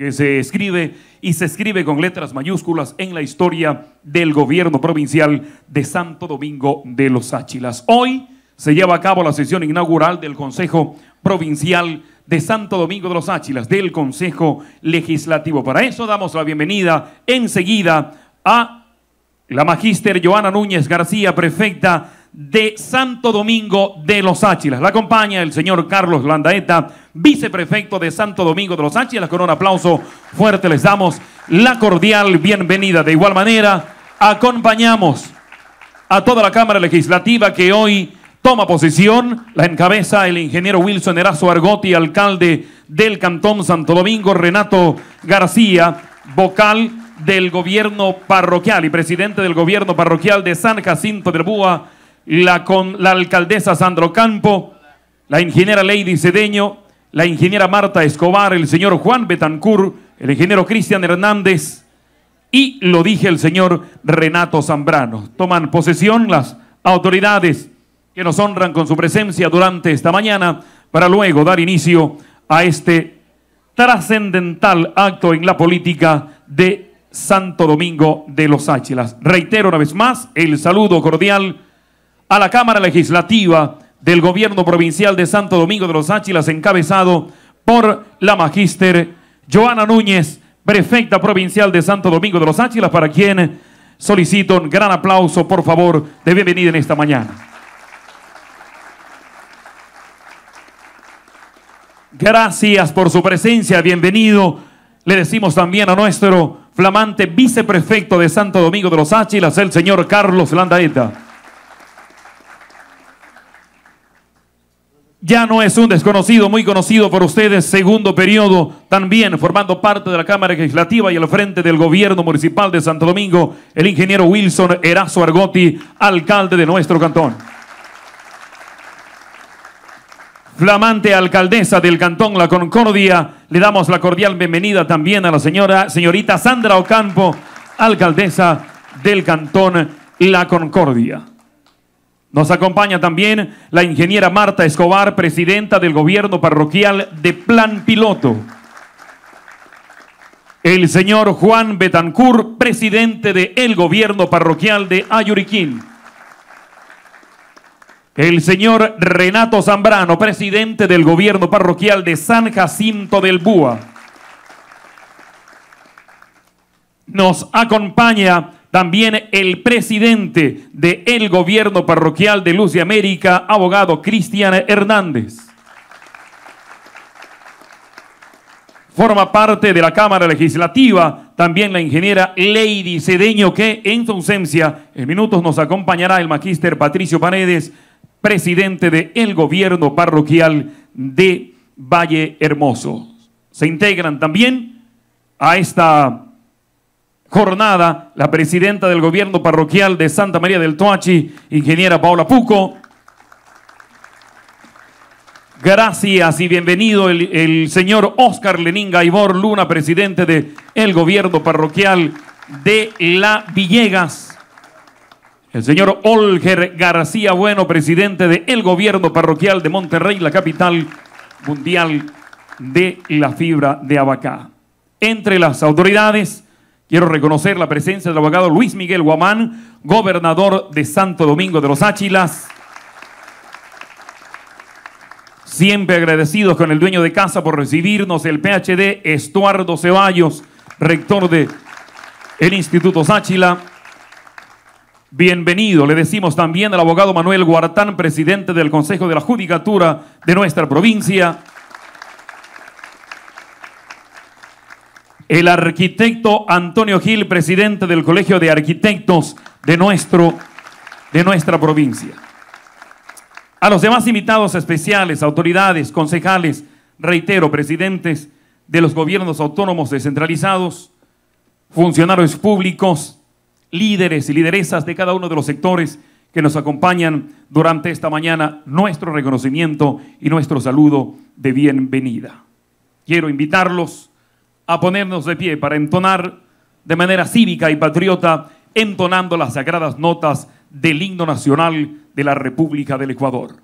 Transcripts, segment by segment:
que se escribe y se escribe con letras mayúsculas en la historia del gobierno provincial de Santo Domingo de los Áchilas. Hoy se lleva a cabo la sesión inaugural del Consejo Provincial de Santo Domingo de los Áchilas, del Consejo Legislativo. Para eso damos la bienvenida enseguida a la magíster Joana Núñez García, prefecta de Santo Domingo de los Áchilas. La acompaña el señor Carlos Landaeta, viceprefecto de Santo Domingo de los Áchilas. Con un aplauso fuerte les damos la cordial bienvenida. De igual manera, acompañamos a toda la Cámara Legislativa que hoy toma posición. La encabeza el ingeniero Wilson Erazo Argotti, alcalde del Cantón Santo Domingo, Renato García, vocal del gobierno parroquial y presidente del gobierno parroquial de San Jacinto del Búa, la, con, la alcaldesa Sandro Campo, la ingeniera Lady Cedeño, la ingeniera Marta Escobar, el señor Juan Betancur, el ingeniero Cristian Hernández y lo dije el señor Renato Zambrano. Toman posesión las autoridades que nos honran con su presencia durante esta mañana para luego dar inicio a este trascendental acto en la política de Santo Domingo de los Áchilas. Reitero una vez más el saludo cordial a la Cámara Legislativa del Gobierno Provincial de Santo Domingo de los Áchilas, encabezado por la magíster Joana Núñez, prefecta provincial de Santo Domingo de los Áchilas, para quien solicito un gran aplauso, por favor, de bienvenida en esta mañana. Gracias por su presencia, bienvenido. Le decimos también a nuestro flamante viceprefecto de Santo Domingo de los Áchilas, el señor Carlos Landaeta. Ya no es un desconocido, muy conocido por ustedes, segundo periodo, también formando parte de la Cámara Legislativa y al frente del gobierno municipal de Santo Domingo, el ingeniero Wilson Erazo Argotti, alcalde de nuestro cantón. Flamante alcaldesa del cantón La Concordia, le damos la cordial bienvenida también a la señora, señorita Sandra Ocampo, alcaldesa del cantón La Concordia. Nos acompaña también la ingeniera Marta Escobar, presidenta del gobierno parroquial de Plan Piloto. El señor Juan Betancur, presidente del el gobierno parroquial de Ayuriquín. El señor Renato Zambrano, presidente del gobierno parroquial de San Jacinto del Búa. Nos acompaña también el presidente del el gobierno parroquial de Luz de América, abogado Cristian Hernández. Forma parte de la Cámara Legislativa también la ingeniera Lady Cedeño, que en su ausencia, en minutos nos acompañará el magíster Patricio Paredes, presidente del el gobierno parroquial de Valle Hermoso. Se integran también a esta jornada la presidenta del gobierno parroquial de Santa María del Toachi, ingeniera Paola Puco. Gracias y bienvenido el, señor Oscar Lenín Gaibor Luna, presidente del el gobierno parroquial de La Villegas. El señor Olger García Bueno, presidente del el gobierno parroquial de Monterrey, la capital mundial de la fibra de Abacá. Entre las autoridades, Quiero reconocer la presencia del abogado Luis Miguel Guamán, gobernador de Santo Domingo de los Áchilas. Siempre agradecidos con el dueño de casa por recibirnos, el PhD Estuardo Ceballos, rector de Instituto Sáchila. Bienvenido, le decimos también al abogado Manuel Guartán, presidente del Consejo de la Judicatura de nuestra provincia. El arquitecto Antonio Gil, presidente del Colegio de Arquitectos de, nuestro, de nuestra provincia. A los demás invitados especiales, autoridades, concejales, reitero, presidentes de los gobiernos autónomos descentralizados, funcionarios públicos, líderes y lideresas de cada uno de los sectores que nos acompañan durante esta mañana, nuestro reconocimiento y nuestro saludo de bienvenida. Quiero invitarlos a ponernos de pie para entonar de manera cívica y patriota, entonando las sagradas notas del himno nacional de la República del Ecuador.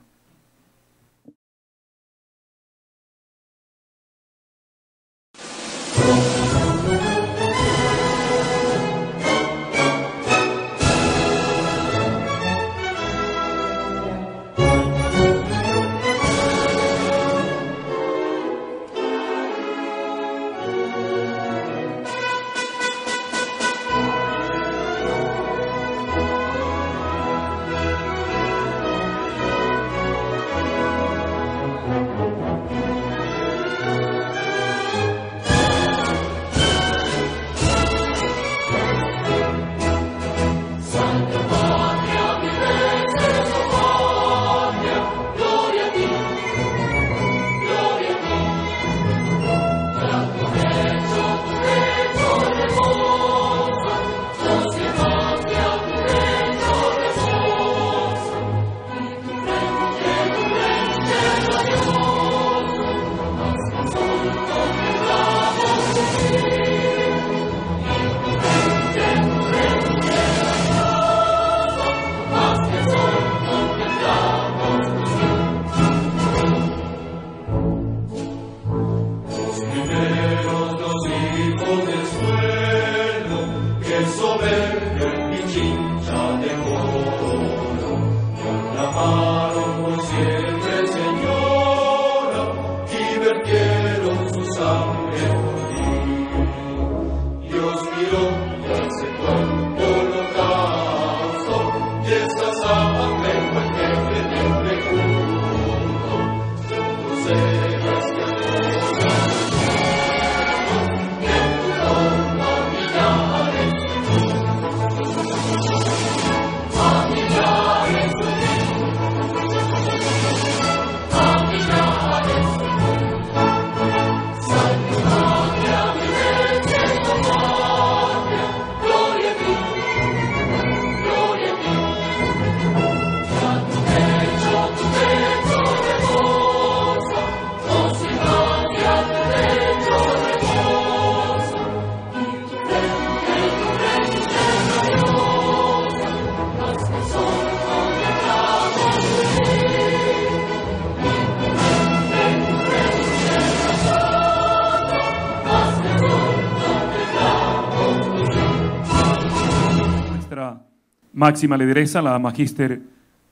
Máxima lideresa, la magíster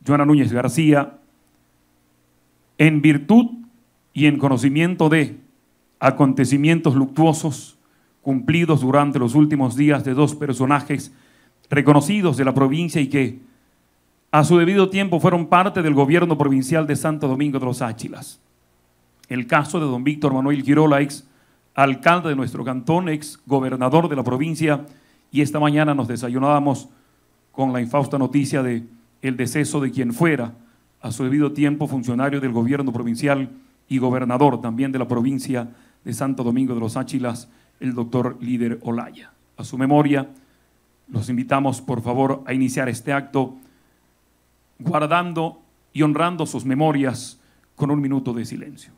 Joana Núñez García, en virtud y en conocimiento de acontecimientos luctuosos cumplidos durante los últimos días de dos personajes reconocidos de la provincia y que a su debido tiempo fueron parte del gobierno provincial de Santo Domingo de los Áchilas. El caso de don Víctor Manuel Girola, ex alcalde de nuestro cantón, ex gobernador de la provincia, y esta mañana nos desayunábamos con la infausta noticia de el deceso de quien fuera a su debido tiempo funcionario del gobierno provincial y gobernador también de la provincia de Santo Domingo de los Áchilas, el doctor Líder Olaya. A su memoria, los invitamos por favor a iniciar este acto guardando y honrando sus memorias con un minuto de silencio.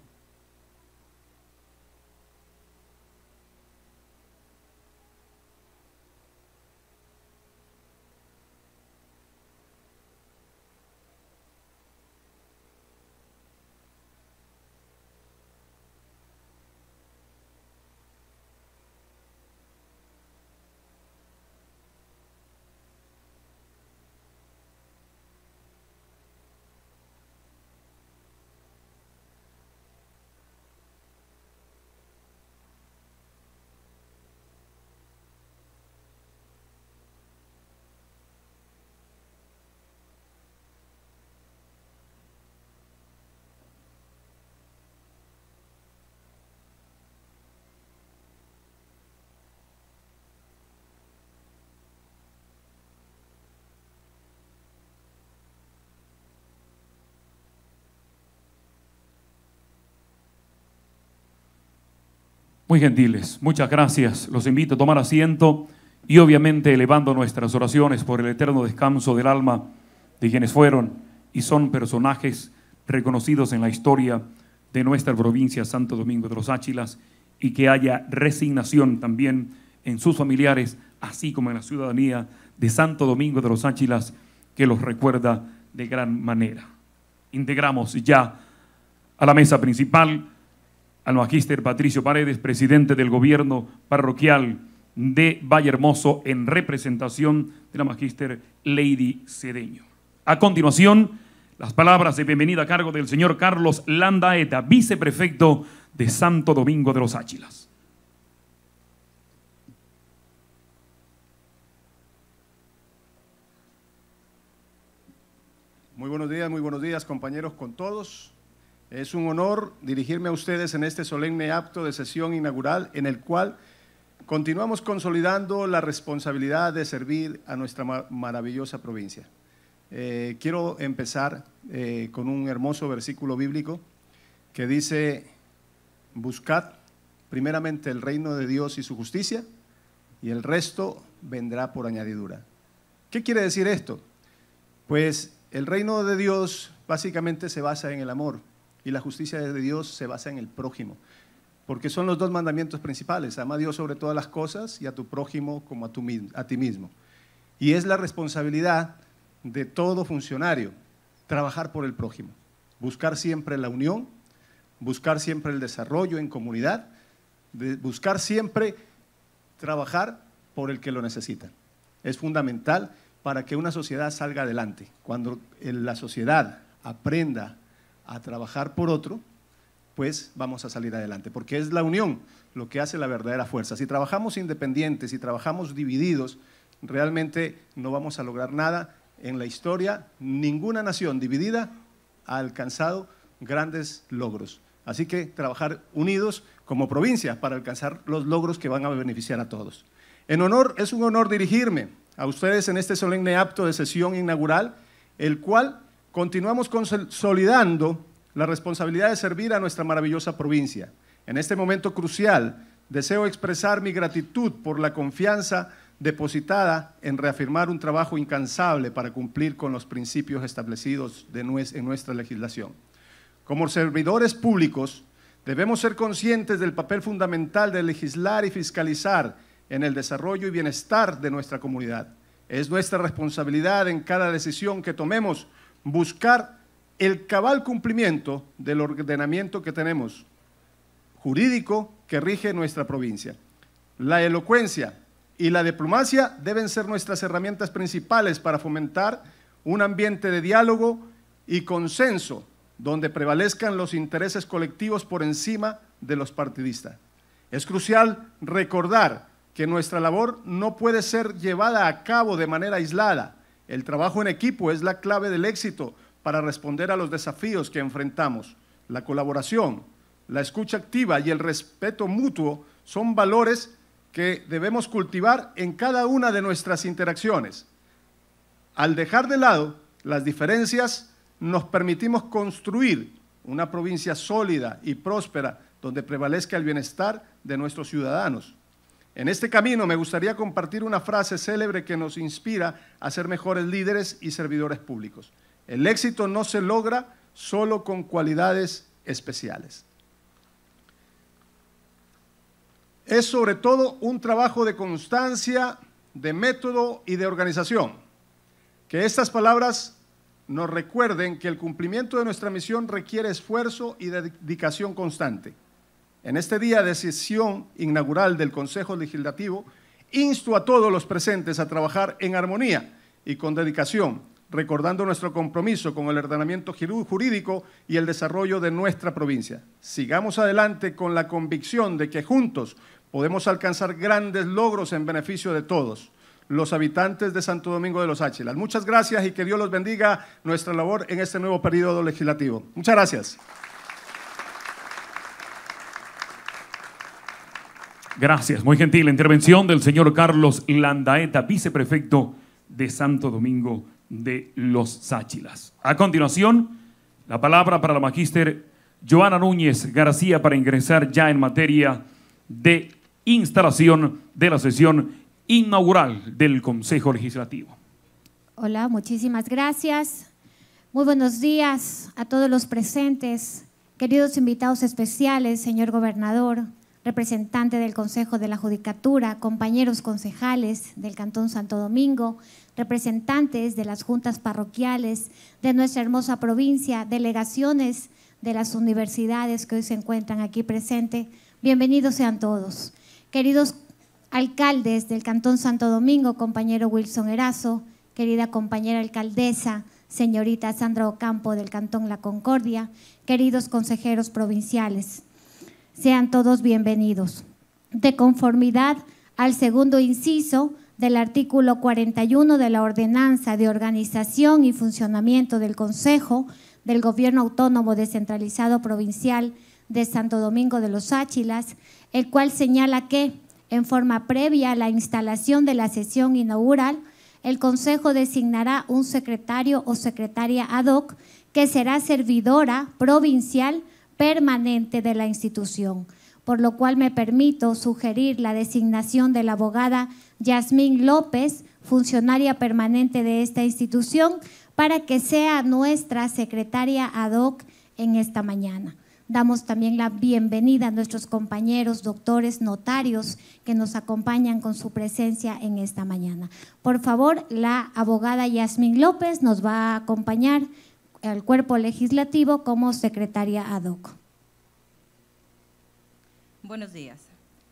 Muy gentiles, muchas gracias. Los invito a tomar asiento y obviamente elevando nuestras oraciones por el eterno descanso del alma de quienes fueron y son personajes reconocidos en la historia de nuestra provincia Santo Domingo de los Áchilas y que haya resignación también en sus familiares, así como en la ciudadanía de Santo Domingo de los Áchilas, que los recuerda de gran manera. Integramos ya a la mesa principal al magíster Patricio Paredes, presidente del gobierno parroquial de Valle Hermoso, en representación de la magíster Lady Cedeño. A continuación, las palabras de bienvenida a cargo del señor Carlos Landaeta, viceprefecto de Santo Domingo de los Áchilas. Muy buenos días, muy buenos días compañeros con todos. Es un honor dirigirme a ustedes en este solemne acto de sesión inaugural en el cual continuamos consolidando la responsabilidad de servir a nuestra maravillosa provincia. Eh, quiero empezar eh, con un hermoso versículo bíblico que dice, buscad primeramente el reino de Dios y su justicia y el resto vendrá por añadidura. ¿Qué quiere decir esto? Pues el reino de Dios básicamente se basa en el amor y la justicia de Dios se basa en el prójimo. Porque son los dos mandamientos principales. Ama a Dios sobre todas las cosas y a tu prójimo como a, a ti mismo. Y es la responsabilidad de todo funcionario trabajar por el prójimo. Buscar siempre la unión, buscar siempre el desarrollo en comunidad, buscar siempre trabajar por el que lo necesita. Es fundamental para que una sociedad salga adelante. Cuando la sociedad aprenda a trabajar por otro, pues vamos a salir adelante, porque es la unión lo que hace la verdadera fuerza. Si trabajamos independientes, si trabajamos divididos, realmente no vamos a lograr nada. En la historia, ninguna nación dividida ha alcanzado grandes logros. Así que trabajar unidos como provincia para alcanzar los logros que van a beneficiar a todos. En honor, es un honor dirigirme a ustedes en este solemne acto de sesión inaugural, el cual continuamos consolidando la responsabilidad de servir a nuestra maravillosa provincia. En este momento crucial, deseo expresar mi gratitud por la confianza depositada en reafirmar un trabajo incansable para cumplir con los principios establecidos en nuestra legislación. Como servidores públicos, debemos ser conscientes del papel fundamental de legislar y fiscalizar en el desarrollo y bienestar de nuestra comunidad. Es nuestra responsabilidad en cada decisión que tomemos buscar el cabal cumplimiento del ordenamiento que tenemos jurídico que rige nuestra provincia. La elocuencia y la diplomacia deben ser nuestras herramientas principales para fomentar un ambiente de diálogo y consenso donde prevalezcan los intereses colectivos por encima de los partidistas. Es crucial recordar que nuestra labor no puede ser llevada a cabo de manera aislada. El trabajo en equipo es la clave del éxito para responder a los desafíos que enfrentamos. La colaboración, la escucha activa y el respeto mutuo son valores que debemos cultivar en cada una de nuestras interacciones. Al dejar de lado las diferencias, nos permitimos construir una provincia sólida y próspera donde prevalezca el bienestar de nuestros ciudadanos. En este camino me gustaría compartir una frase célebre que nos inspira a ser mejores líderes y servidores públicos. El éxito no se logra solo con cualidades especiales. Es sobre todo un trabajo de constancia, de método y de organización. Que estas palabras nos recuerden que el cumplimiento de nuestra misión requiere esfuerzo y dedicación constante. En este día de sesión inaugural del Consejo Legislativo, insto a todos los presentes a trabajar en armonía y con dedicación, recordando nuestro compromiso con el ordenamiento jurídico y el desarrollo de nuestra provincia. Sigamos adelante con la convicción de que juntos podemos alcanzar grandes logros en beneficio de todos los habitantes de Santo Domingo de los Áchilas. Muchas gracias y que Dios los bendiga nuestra labor en este nuevo periodo legislativo. Muchas gracias. Gracias, muy gentil intervención del señor Carlos Landaeta, viceprefecto de Santo Domingo de los Sáchilas. A continuación, la palabra para la magíster Joana Núñez García para ingresar ya en materia de instalación de la sesión inaugural del Consejo Legislativo. Hola, muchísimas gracias. Muy buenos días a todos los presentes, queridos invitados especiales, señor gobernador, representante del Consejo de la Judicatura, compañeros concejales del Cantón Santo Domingo, representantes de las juntas parroquiales de nuestra hermosa provincia, delegaciones de las universidades que hoy se encuentran aquí presentes. Bienvenidos sean todos. Queridos alcaldes del Cantón Santo Domingo, compañero Wilson Erazo, querida compañera alcaldesa, señorita Sandra Ocampo del Cantón La Concordia, queridos consejeros provinciales. Sean todos bienvenidos. De conformidad al segundo inciso del artículo 41 de la Ordenanza de Organización y Funcionamiento del Consejo del Gobierno Autónomo Descentralizado Provincial de Santo Domingo de los Áchilas, el cual señala que, en forma previa a la instalación de la sesión inaugural, el Consejo designará un secretario o secretaria ad hoc que será servidora provincial permanente de la institución, por lo cual me permito sugerir la designación de la abogada Yasmín López, funcionaria permanente de esta institución, para que sea nuestra secretaria ad hoc en esta mañana. Damos también la bienvenida a nuestros compañeros, doctores, notarios que nos acompañan con su presencia en esta mañana. Por favor, la abogada Yasmín López nos va a acompañar al cuerpo legislativo como secretaria ad hoc. Buenos días.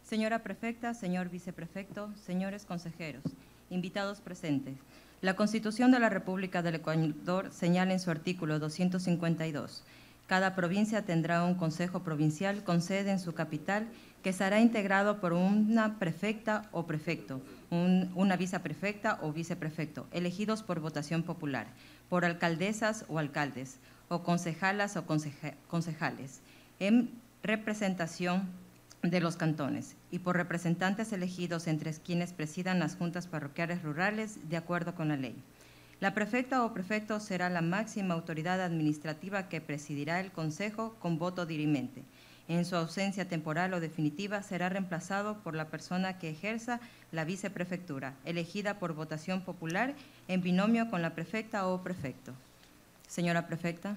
Señora prefecta, señor viceprefecto, señores consejeros, invitados presentes. La Constitución de la República del Ecuador señala en su artículo 252, cada provincia tendrá un consejo provincial con sede en su capital que será integrado por una prefecta o prefecto, una viceprefecta o viceprefecto, elegidos por votación popular, por alcaldesas o alcaldes, o concejalas o concejales, en representación de los cantones y por representantes elegidos entre quienes presidan las juntas parroquiales rurales de acuerdo con la ley. La prefecta o prefecto será la máxima autoridad administrativa que presidirá el Consejo con voto dirimente. En su ausencia temporal o definitiva será reemplazado por la persona que ejerza la viceprefectura, elegida por votación popular en binomio con la prefecta o prefecto. Señora prefecta.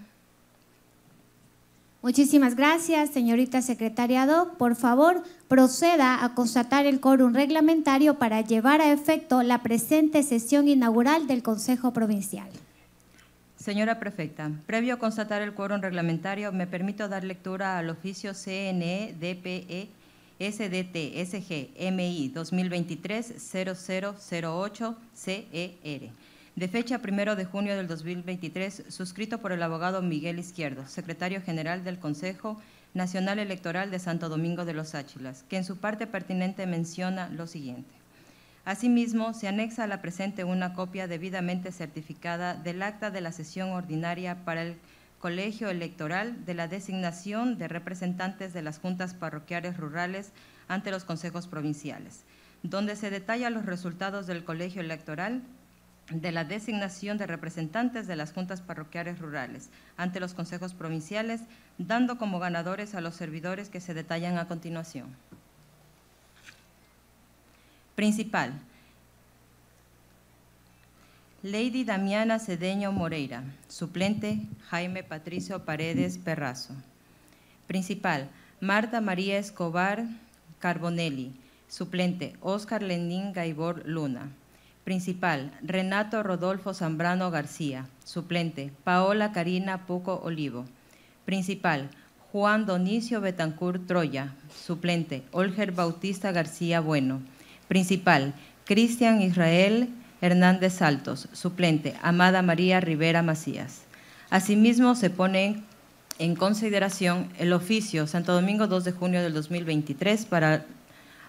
Muchísimas gracias, señorita secretariado. Por favor, proceda a constatar el quórum reglamentario para llevar a efecto la presente sesión inaugural del Consejo Provincial. Señora prefecta, previo a constatar el quórum reglamentario, me permito dar lectura al oficio CNE DPE SDT SG MI 2023-0008 CER de fecha 1 de junio del 2023, suscrito por el abogado Miguel Izquierdo, secretario general del Consejo Nacional Electoral de Santo Domingo de los Áchilas, que en su parte pertinente menciona lo siguiente. Asimismo, se anexa a la presente una copia debidamente certificada del acta de la sesión ordinaria para el Colegio Electoral de la designación de representantes de las juntas parroquiales rurales ante los consejos provinciales, donde se detalla los resultados del colegio electoral de la designación de representantes de las juntas parroquiales rurales ante los consejos provinciales, dando como ganadores a los servidores que se detallan a continuación. Principal. Lady Damiana Cedeño Moreira. Suplente, Jaime Patricio Paredes Perrazo. Principal, Marta María Escobar Carbonelli. Suplente, Oscar Lenín Gaibor Luna. Principal, Renato Rodolfo Zambrano García. Suplente, Paola Karina Puco Olivo. Principal, Juan Donicio Betancur Troya. Suplente, Olger Bautista García Bueno. Principal, Cristian Israel Hernández Saltos. Suplente, Amada María Rivera Macías. Asimismo, se pone en consideración el oficio Santo Domingo 2 de junio del 2023 para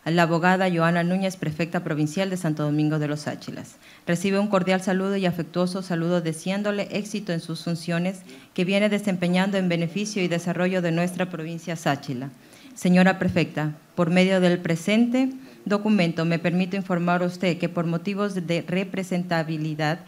la abogada Joana Núñez, prefecta provincial de Santo Domingo de los Áchilas. Recibe un cordial saludo y afectuoso saludo deseándole éxito en sus funciones que viene desempeñando en beneficio y desarrollo de nuestra provincia Sáchila. Señora prefecta, por medio del presente documento me permito informar a usted que por motivos de representabilidad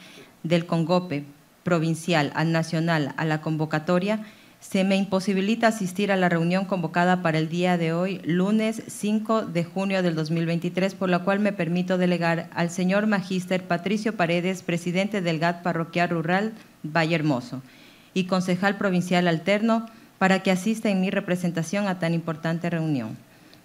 del Congope provincial al nacional a la convocatoria, se me imposibilita asistir a la reunión convocada para el día de hoy, lunes 5 de junio del 2023, por la cual me permito delegar al señor Magíster Patricio Paredes, presidente del GAT Parroquial Rural Valle Hermoso, y concejal provincial alterno, para que asista en mi representación a tan importante reunión.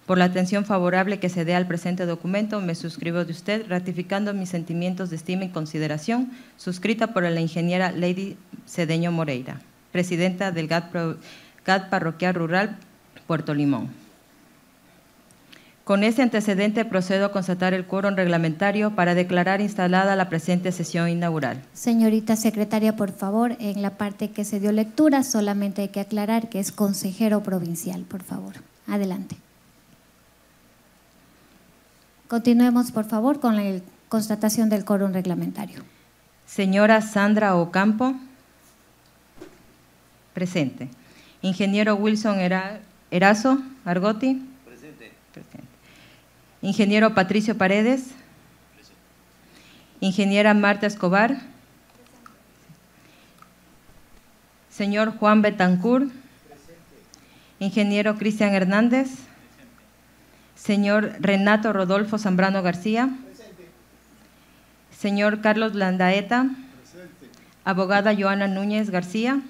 Por la atención favorable que se dé al presente documento, me suscribo de usted, ratificando mis sentimientos de estima y consideración, suscrita por la ingeniera Lady Cedeño Moreira presidenta del GAT, Parroquial Rural Puerto Limón. Con este antecedente procedo a constatar el quórum reglamentario para declarar instalada la presente sesión inaugural. Señorita secretaria, por favor, en la parte que se dio lectura solamente hay que aclarar que es consejero provincial, por favor. Adelante. Continuemos, por favor, con la constatación del quórum reglamentario. Señora Sandra Ocampo. Presente. Ingeniero Wilson Erazo Argoti. Presente. Ingeniero Patricio Paredes. Presente. Ingeniera Marta Escobar. Presente. Señor Juan Betancourt. Presente. Ingeniero Cristian Hernández. Presente. Señor Renato Rodolfo Zambrano García. Presente. Señor Carlos Landaeta. Presente. Abogada Joana Núñez García.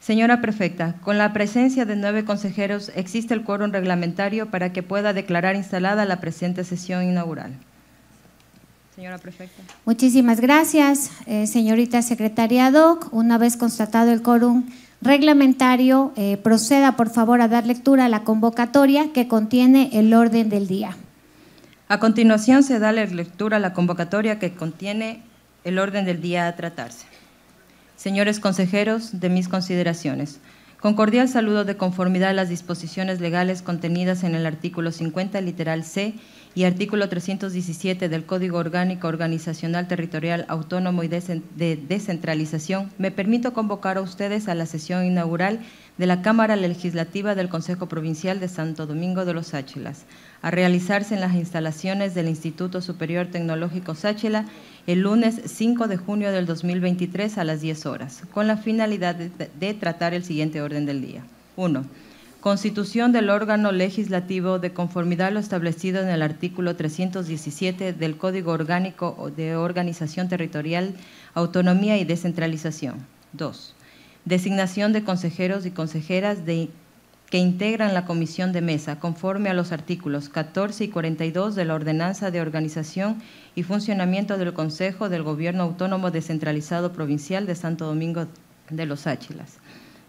Señora Prefecta, con la presencia de nueve consejeros, existe el quórum reglamentario para que pueda declarar instalada la presente sesión inaugural. Señora Prefecta. Muchísimas gracias, eh, señorita Secretaria DOC. Una vez constatado el quórum reglamentario, eh, proceda por favor a dar lectura a la convocatoria que contiene el orden del día. A continuación se da lectura a la convocatoria que contiene El orden del día a tratarse. Señores consejeros, de mis consideraciones. Con cordial saludo de conformidad a las disposiciones legales contenidas en el artículo 50, literal C, y artículo 317 del Código Orgánico Organizacional Territorial Autónomo y de Descentralización, me permito convocar a ustedes a la sesión inaugural de la Cámara Legislativa del Consejo Provincial de Santo Domingo de los Áchilas, a realizarse en las instalaciones del Instituto Superior Tecnológico Sáchila el lunes 5 de junio del 2023 a las 10 horas, con la finalidad de, tratar el siguiente orden del día. 1. Constitución del órgano legislativo de conformidad a lo establecido en el artículo 317 del Código Orgánico de Organización Territorial, Autonomía y Descentralización. 2. Designación de consejeros y consejeras de que integran la comisión de mesa conforme a los artículos 14 y 42 de la Ordenanza de Organización y Funcionamiento del Consejo del Gobierno Autónomo Descentralizado Provincial de Santo Domingo de los Áchilas.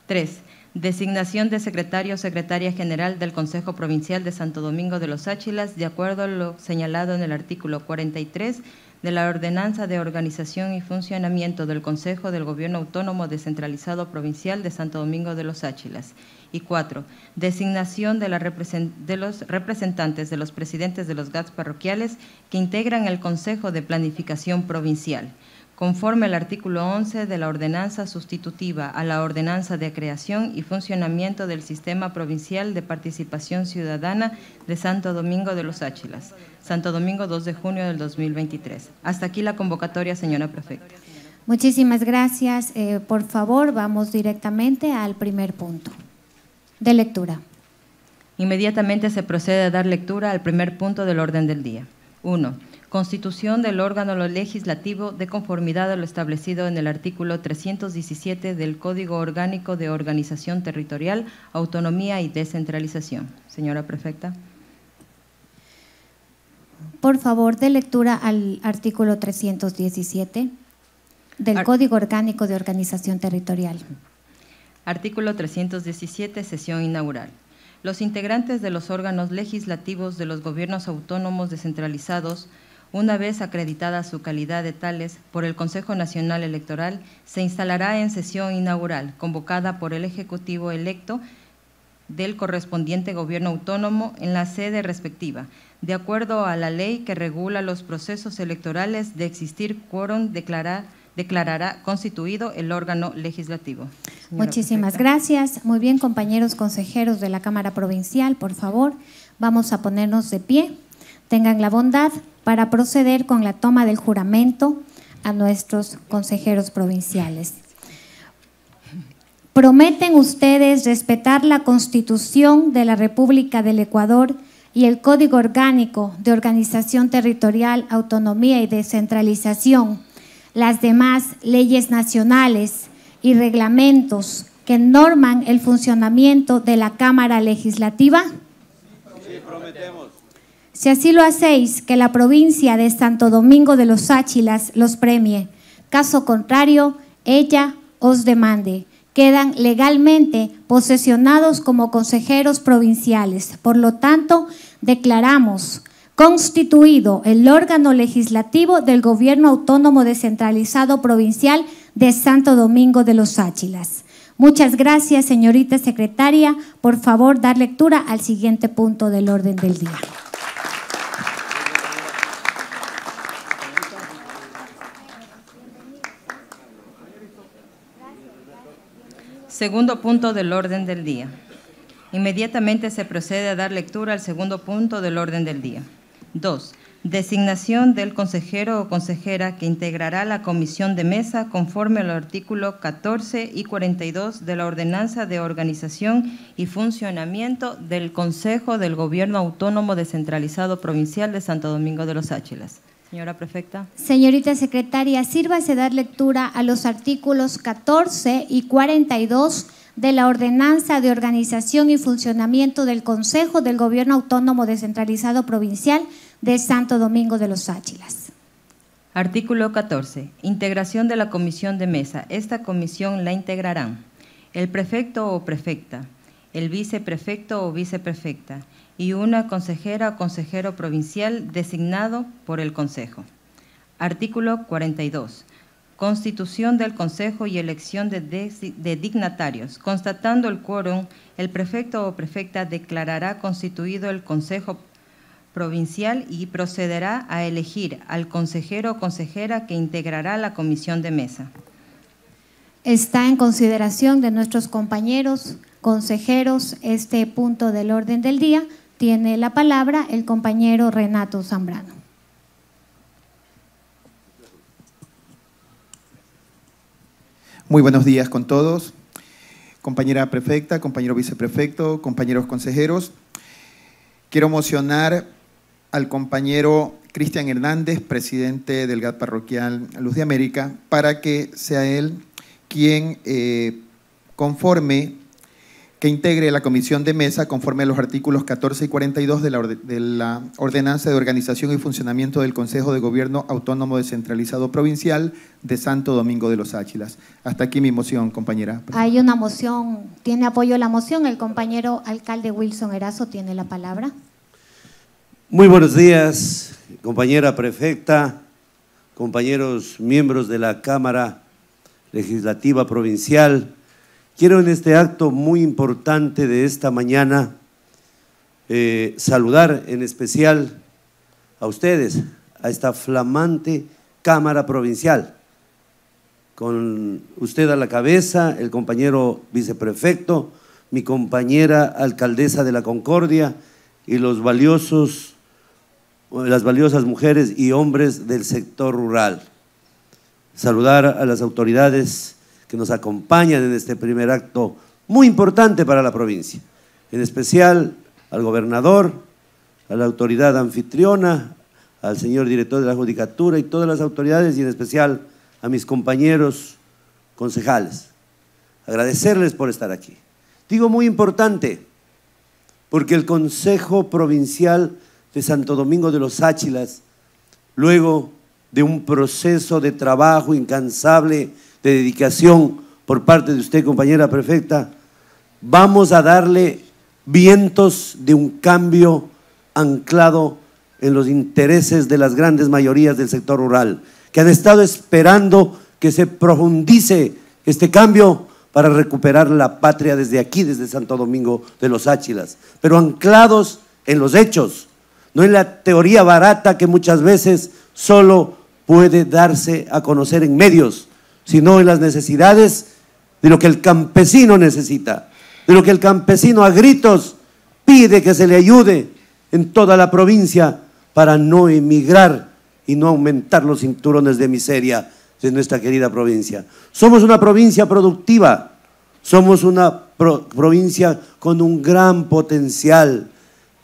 3. Designación de secretario o secretaria general del Consejo Provincial de Santo Domingo de los Áchilas, de acuerdo a lo señalado en el artículo 43 de la Ordenanza de Organización y Funcionamiento del Consejo del Gobierno Autónomo Descentralizado Provincial de Santo Domingo de los Áchilas y cuatro, designación de, los representantes de los presidentes de los GATS parroquiales que integran el Consejo de Planificación Provincial, conforme al artículo 11 de la ordenanza sustitutiva a la ordenanza de creación y funcionamiento del Sistema Provincial de Participación Ciudadana de Santo Domingo de los Áchilas, Santo Domingo 2 de junio del 2023. Hasta aquí la convocatoria, señora prefecta. Muchísimas gracias. Eh, por favor, vamos directamente al primer punto de lectura. Inmediatamente se procede a dar lectura al primer punto del orden del día. 1. Constitución del órgano legislativo de conformidad a lo establecido en el artículo 317 del Código Orgánico de Organización Territorial, Autonomía y Descentralización. Señora Prefecta. Por favor, de lectura al artículo 317 del Código Orgánico de Organización Territorial. Artículo 317, sesión inaugural. Los integrantes de los órganos legislativos de los gobiernos autónomos descentralizados, una vez acreditada su calidad de tales por el Consejo Nacional Electoral, se instalará en sesión inaugural, convocada por el Ejecutivo electo del correspondiente gobierno autónomo en la sede respectiva, de acuerdo a la ley que regula los procesos electorales de existir quórum declarar declarará constituido el órgano legislativo. Muchísimas gracias. Muy bien, compañeros consejeros de la Cámara Provincial, por favor, vamos a ponernos de pie. Tengan la bondad para proceder con la toma del juramento a nuestros consejeros provinciales. ¿Prometen ustedes respetar la Constitución de la República del Ecuador y el Código Orgánico de Organización Territorial, Autonomía y Descentralización? Las demás leyes nacionales y reglamentos que norman el funcionamiento de la Cámara Legislativa? Si así lo hacéis, que la provincia de Santo Domingo de los Áchilas los premie. Caso contrario, ella os demande. Quedan legalmente posesionados como consejeros provinciales. Por lo tanto, declaramos constituido el órgano legislativo del Gobierno Autónomo Descentralizado Provincial de Santo Domingo de los Áchilas. Muchas gracias, señorita secretaria. Por favor, dar lectura al siguiente punto del orden del día. Segundo punto del orden del día. Inmediatamente se procede a dar lectura al segundo punto del orden del día. 2. Designación del consejero o consejera que integrará la comisión de mesa conforme al artículo 14 y 42 de la Ordenanza de Organización y Funcionamiento del Consejo del Gobierno Autónomo Descentralizado Provincial de Santo Domingo de los Áchilas. Señora Prefecta. Señorita Secretaria, sírvase dar lectura a los artículos 14 y 42 de la Ordenanza de Organización y Funcionamiento del Consejo del Gobierno Autónomo Descentralizado Provincial de Santo Domingo de los Áchilas. Artículo 14. Integración de la comisión de mesa. Esta comisión la integrarán el prefecto o prefecta, el viceprefecto o viceprefecta y una consejera o consejero provincial designado por el Consejo. Artículo 42. Constitución del Consejo y elección de, dignatarios. Constatando el quórum, el prefecto o prefecta declarará constituido el Consejo provincial y procederá a elegir al consejero o consejera que integrará la comisión de mesa. Está en consideración de nuestros compañeros consejeros este punto del orden del día. Tiene la palabra el compañero Renato Zambrano. Muy buenos días con todos. Compañera prefecta, compañero viceprefecto, compañeros consejeros. Quiero mocionar al compañero Cristian Hernández, presidente del GAT parroquial Luz de América, para que sea él quien eh, conforme que integre la comisión de mesa conforme a los artículos 14 y 42 de la, de la, Ordenanza de Organización y Funcionamiento del Consejo de Gobierno Autónomo Descentralizado Provincial de Santo Domingo de los Áchilas. Hasta aquí mi moción, compañera. Hay una moción, tiene apoyo la moción, el compañero alcalde Wilson Erazo tiene la palabra. Muy buenos días, compañera prefecta, compañeros miembros de la Cámara Legislativa Provincial, Quiero en este acto muy importante de esta mañana eh, saludar en especial a ustedes, a esta flamante Cámara Provincial, con usted a la cabeza, el compañero viceprefecto, mi compañera alcaldesa de la Concordia y los valiosos, las valiosas mujeres y hombres del sector rural. Saludar a las autoridades que nos acompañan en este primer acto muy importante para la provincia, en especial al gobernador, a la autoridad anfitriona, al señor director de la Judicatura y todas las autoridades y en especial a mis compañeros concejales. Agradecerles por estar aquí. Digo muy importante, porque el Consejo Provincial de Santo Domingo de los Áchilas, luego de un proceso de trabajo incansable de dedicación por parte de usted, compañera prefecta, vamos a darle vientos de un cambio anclado en los intereses de las grandes mayorías del sector rural, que han estado esperando que se profundice este cambio para recuperar la patria desde aquí, desde Santo Domingo de los Áchilas, pero anclados en los hechos, no en la teoría barata que muchas veces solo puede darse a conocer en medios, sino en las necesidades de lo que el campesino necesita, de lo que el campesino a gritos pide que se le ayude en toda la provincia para no emigrar y no aumentar los cinturones de miseria de nuestra querida provincia. Somos una provincia productiva, somos una provincia con un gran potencial,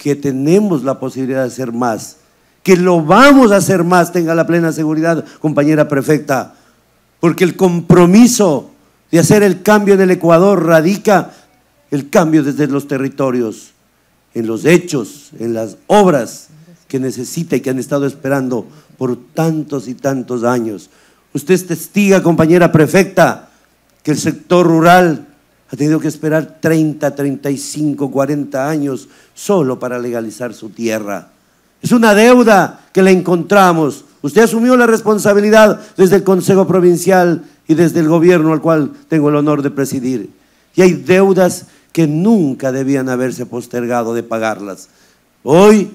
que tenemos la posibilidad de hacer más, que lo vamos a hacer más, tenga la plena seguridad, compañera prefecta porque el compromiso de hacer el cambio en el Ecuador radica el cambio desde los territorios, en los hechos, en las obras que necesita y que han estado esperando por tantos y tantos años. Usted es testiga, compañera prefecta, que el sector rural ha tenido que esperar 30, 35, 40 años solo para legalizar su tierra. Es una deuda que le encontramos Usted asumió la responsabilidad desde el Consejo Provincial y desde el gobierno al cual tengo el honor de presidir. Y hay deudas que nunca debían haberse postergado de pagarlas. Hoy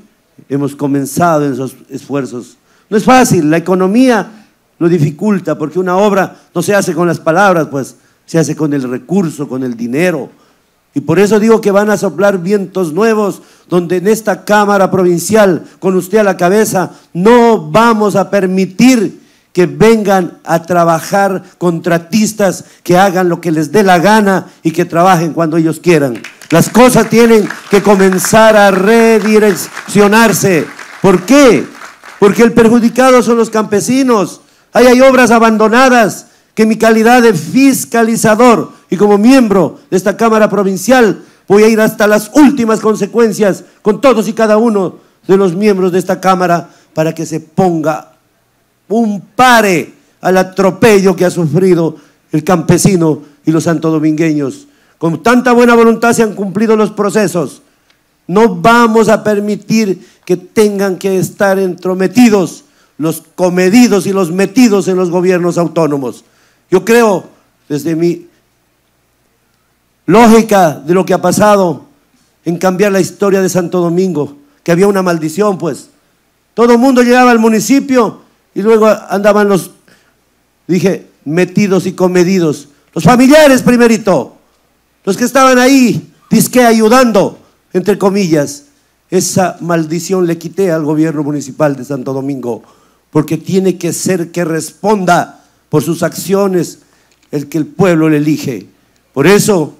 hemos comenzado en esos esfuerzos. No es fácil, la economía lo dificulta porque una obra no se hace con las palabras, pues se hace con el recurso, con el dinero. Y por eso digo que van a soplar vientos nuevos, donde en esta Cámara Provincial, con usted a la cabeza, no vamos a permitir que vengan a trabajar contratistas que hagan lo que les dé la gana y que trabajen cuando ellos quieran. Las cosas tienen que comenzar a redireccionarse. ¿Por qué? Porque el perjudicado son los campesinos. Ahí hay obras abandonadas que mi calidad de fiscalizador y como miembro de esta Cámara Provincial voy a ir hasta las últimas consecuencias con todos y cada uno de los miembros de esta Cámara para que se ponga un pare al atropello que ha sufrido el campesino y los santodomingueños. Con tanta buena voluntad se han cumplido los procesos. No vamos a permitir que tengan que estar entrometidos los comedidos y los metidos en los gobiernos autónomos. Yo creo, desde mi lógica de lo que ha pasado en cambiar la historia de Santo Domingo, que había una maldición, pues. Todo el mundo llegaba al municipio y luego andaban los, dije, metidos y comedidos. Los familiares primerito, los que estaban ahí, disque ayudando, entre comillas. Esa maldición le quité al gobierno municipal de Santo Domingo, porque tiene que ser que responda por sus acciones el que el pueblo le elige. Por eso,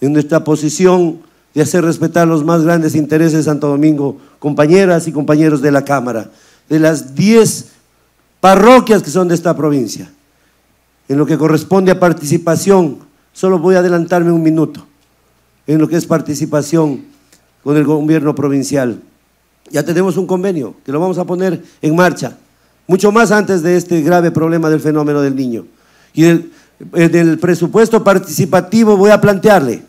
en nuestra posición de hacer respetar los más grandes intereses de Santo Domingo, compañeras y compañeros de la Cámara, de las 10 parroquias que son de esta provincia, en lo que corresponde a participación, solo voy a adelantarme un minuto, en lo que es participación con el gobierno provincial. Ya tenemos un convenio que lo vamos a poner en marcha, mucho más antes de este grave problema del fenómeno del niño. Y en el presupuesto participativo voy a plantearle,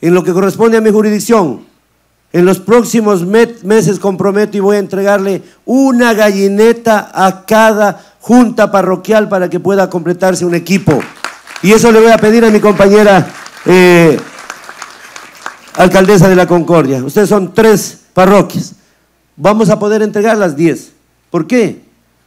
en lo que corresponde a mi jurisdicción, en los próximos meses comprometo y voy a entregarle una gallineta a cada junta parroquial para que pueda completarse un equipo. Y eso le voy a pedir a mi compañera eh, alcaldesa de la Concordia. Ustedes son tres parroquias. Vamos a poder entregar las diez. ¿Por qué?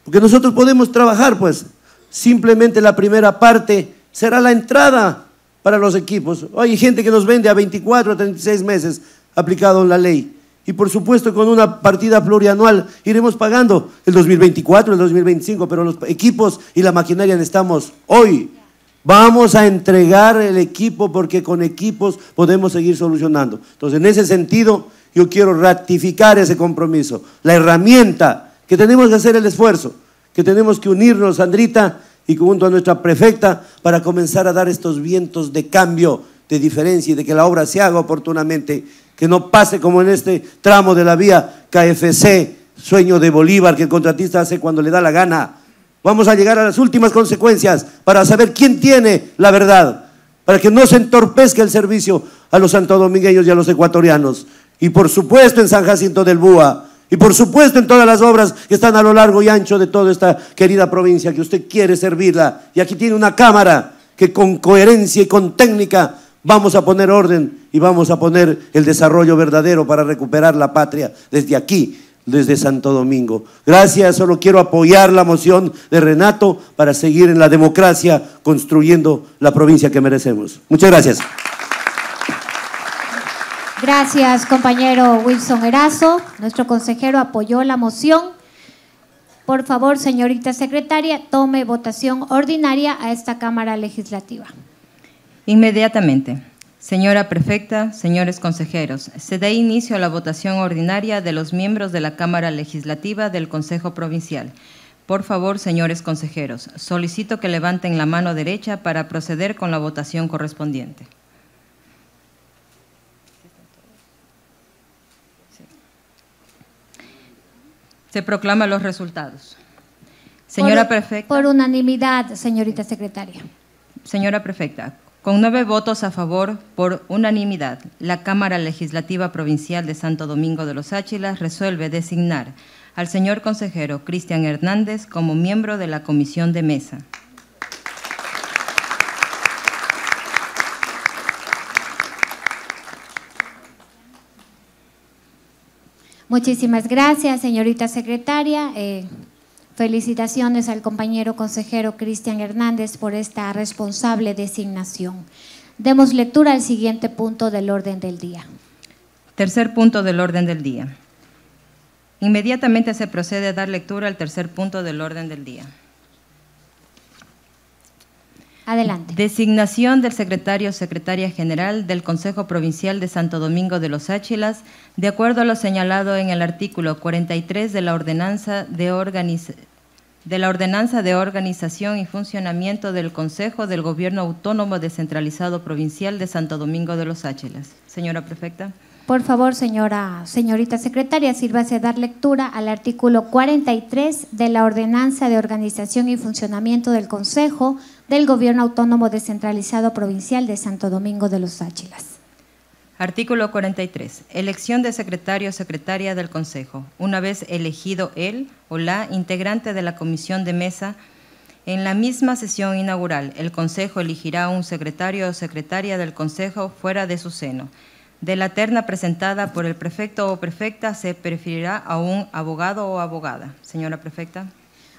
Porque nosotros podemos trabajar, pues. Simplemente la primera parte será la entrada para los equipos. Hay gente que nos vende a 24 a 36 meses aplicado la ley. Y por supuesto con una partida plurianual iremos pagando el 2024, el 2025, pero los equipos y la maquinaria necesitamos hoy. Vamos a entregar el equipo porque con equipos podemos seguir solucionando. Entonces, en ese sentido, yo quiero ratificar ese compromiso. La herramienta que tenemos que hacer el esfuerzo, que tenemos que unirnos, Sandrita, y junto a nuestra prefecta, para comenzar a dar estos vientos de cambio, de diferencia y de que la obra se haga oportunamente, que no pase como en este tramo de la vía KFC, sueño de Bolívar, que el contratista hace cuando le da la gana Vamos a llegar a las últimas consecuencias para saber quién tiene la verdad, para que no se entorpezca el servicio a los santodomingueños y a los ecuatorianos. Y por supuesto en San Jacinto del Búa, y por supuesto en todas las obras que están a lo largo y ancho de toda esta querida provincia que usted quiere servirla. Y aquí tiene una cámara que con coherencia y con técnica vamos a poner orden y vamos a poner el desarrollo verdadero para recuperar la patria desde aquí desde Santo Domingo. Gracias, solo quiero apoyar la moción de Renato para seguir en la democracia construyendo la provincia que merecemos. Muchas gracias. Gracias, compañero Wilson Erazo. Nuestro consejero apoyó la moción. Por favor, señorita secretaria, tome votación ordinaria a esta Cámara Legislativa. Inmediatamente. Señora Prefecta, señores consejeros, se da inicio a la votación ordinaria de los miembros de la Cámara Legislativa del Consejo Provincial. Por favor, señores consejeros, solicito que levanten la mano derecha para proceder con la votación correspondiente. Se proclaman los resultados. Señora Prefecta. Por unanimidad, señorita secretaria. Señora Prefecta, con nueve votos a favor, por unanimidad, la Cámara Legislativa Provincial de Santo Domingo de los Áchilas resuelve designar al señor consejero Cristian Hernández como miembro de la Comisión de Mesa. Muchísimas gracias, señorita secretaria. Eh, Felicitaciones al compañero consejero Cristian Hernández por esta responsable designación. Demos lectura al siguiente punto del orden del día. Tercer punto del orden del día. Inmediatamente se procede a dar lectura al tercer punto del orden del día. Adelante. Designación del secretario o secretaria general del Consejo Provincial de Santo Domingo de los Áchilas, de acuerdo a lo señalado en el artículo 43 de la Ordenanza de, de la Ordenanza de Organización y Funcionamiento del Consejo del Gobierno Autónomo Descentralizado Provincial de Santo Domingo de los Áchilas. Señora Prefecta. Por favor, señora, señorita secretaria, sírvase a dar lectura al artículo 43 de la Ordenanza de Organización y Funcionamiento del Consejo del Gobierno Autónomo Descentralizado Provincial de Santo Domingo de los Áchilas. Artículo 43. Elección de secretario o secretaria del Consejo. Una vez elegido él o la integrante de la comisión de mesa, en la misma sesión inaugural, el Consejo elegirá un secretario o secretaria del Consejo fuera de su seno. De la terna presentada por el prefecto o prefecta se preferirá a un abogado o abogada. Señora prefecta.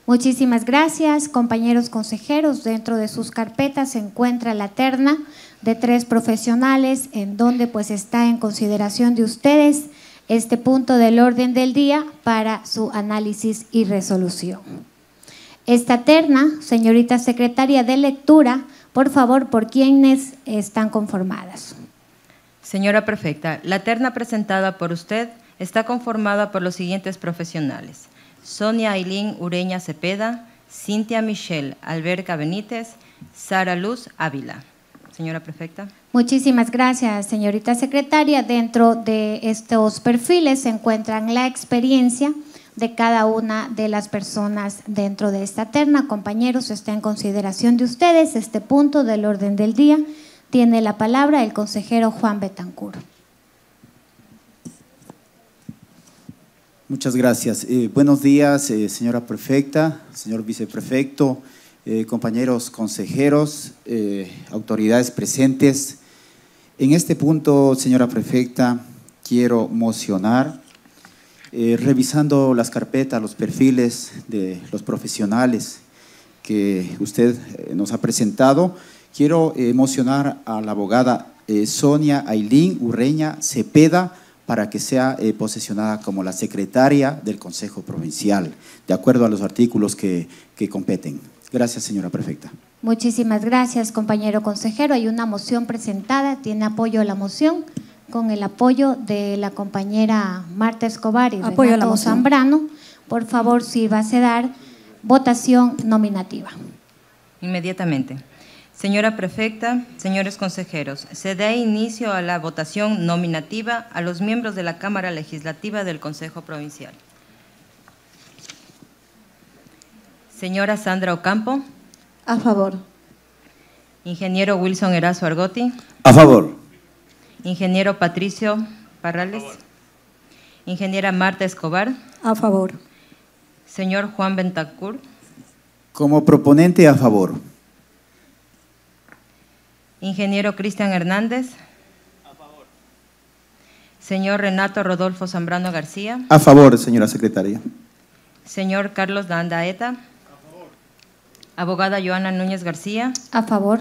Muchísimas gracias, compañeros consejeros. Dentro de sus carpetas se encuentra la terna de tres profesionales en donde pues está en consideración de ustedes este punto del orden del día para su análisis y resolución. Esta terna, señorita secretaria de lectura, por favor, ¿por quiénes están conformadas? Señora Prefecta, la terna presentada por usted está conformada por los siguientes profesionales. Sonia Ailín Ureña Cepeda, Cintia Michelle Alberca Benítez, Sara Luz Ávila. Señora Prefecta. Muchísimas gracias, señorita secretaria. Dentro de estos perfiles se encuentran la experiencia de cada una de las personas dentro de esta terna. Compañeros, está en consideración de ustedes este punto del orden del día. Tiene la palabra el consejero Juan Betancur. Muchas gracias. Eh, buenos días, eh, señora prefecta, señor viceprefecto, eh, compañeros consejeros, autoridades presentes. En este punto, señora prefecta, quiero mocionar, revisando las carpetas, los perfiles de los profesionales que usted nos ha presentado, quiero mocionar a la abogada Sonia Ailín Urreña Cepeda, para que sea eh, posesionada como la secretaria del Consejo Provincial, de acuerdo a los artículos que, que competen. Gracias, señora prefecta. Muchísimas gracias, compañero consejero. Hay una moción presentada, tiene apoyo a la moción, con el apoyo de la compañera Marta Escobar y apoyo Renato Zambrano. Por favor, si va a dar votación nominativa. Inmediatamente. Señora Prefecta, señores consejeros, se da inicio a la votación nominativa a los miembros de la Cámara Legislativa del Consejo Provincial. Señora Sandra Ocampo. A favor. Ingeniero Wilson Erazo Argoti. A favor. Ingeniero Patricio Parrales. Ingeniera Marta Escobar. A favor. Señor Juan Bentacur. Como proponente, a favor. Ingeniero Cristian Hernández. A favor. Señor Renato Rodolfo Zambrano García. A favor, señora secretaria. Señor Carlos Dandaeta. A favor. Abogada Joana Núñez García. A favor.